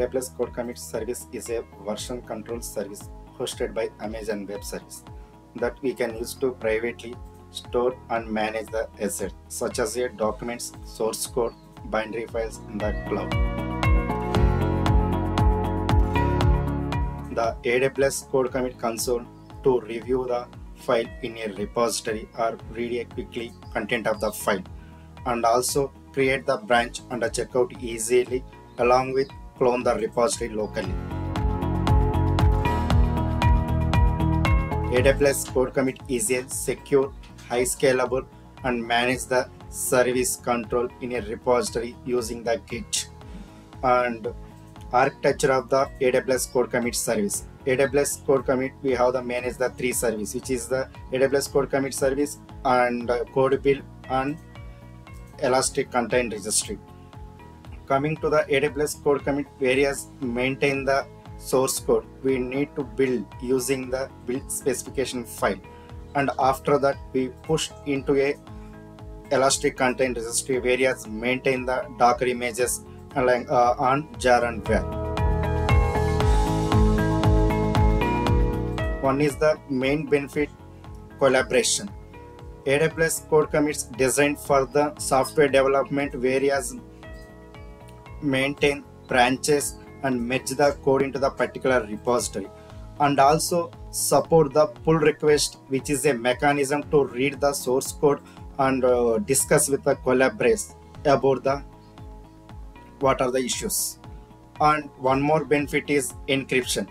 AWS Code Commit service is a version control service hosted by Amazon Web Service that we can use to privately store and manage the assets such as your documents, source code, binary files in the cloud. The AWS Code Commit console to review the file in a repository or read a quickly content of the file and also create the branch and check out easily along with clone the repository locally. AWS Code Commit is a secure, high scalable and manage the service control in a repository using the Git and architecture of the AWS Code Commit service. AWS Code Commit we have the manage the three service which is the AWS Code Commit service and code build and Elastic Container Registry. Coming to the AWS Code Commit areas maintain the source code we need to build using the build specification file and after that we push into a Elastic Container Registry areas maintain the Docker images uh, on jar and where. One is the main benefit collaboration. AWS Code Commits designed for the software development areas maintain branches and merge the code into the particular repository and also support the pull request which is a mechanism to read the source code and uh, discuss with the collaborators about the what are the issues. And one more benefit is encryption.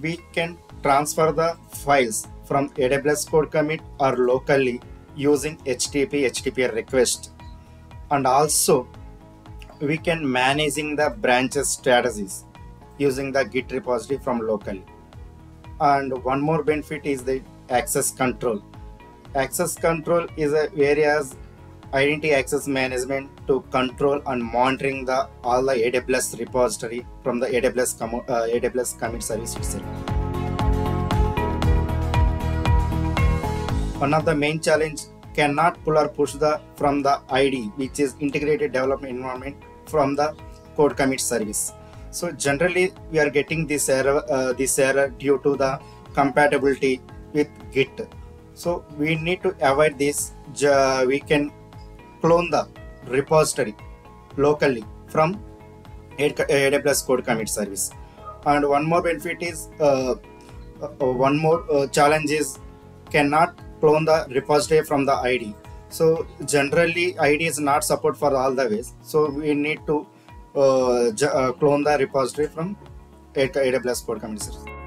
We can transfer the files from aws code commit or locally using http http request. And also we can managing the branches strategies using the git repository from locally. And one more benefit is the access control. Access control is a areas identity access management to control and monitoring the all the aws repository from the aws com- uh, aws commit service itself. One of the main challenge cannot pull or push the from the IDE which is integrated development environment from the code commit service. So generally we are getting this error uh, this error due to the compatibility with git. So we need to avoid this. We can clone the repository locally from aws code commit service. And one more benefit is uh, uh, one more uh, challenge is cannot clone the repository from the IDE so generally IDE is not support for all the ways. So we need to uh, uh, clone the repository from aws code commit service